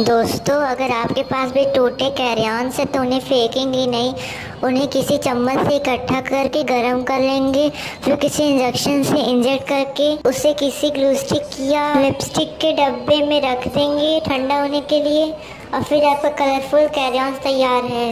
दोस्तों, अगर आपके पास भी टूटे कैरियन से तो उन्हें फेंकेंगे नहीं। उन्हें किसी चम्मच से इकट्ठा करके गर्म कर लेंगे, फिर किसी इंजेक्शन से इंजेक्ट करके उसे किसी ग्लू स्टिक या लिपस्टिक के डब्बे में रख देंगे ठंडा होने के लिए। और फिर आपका कलरफुल कैरियन तैयार है।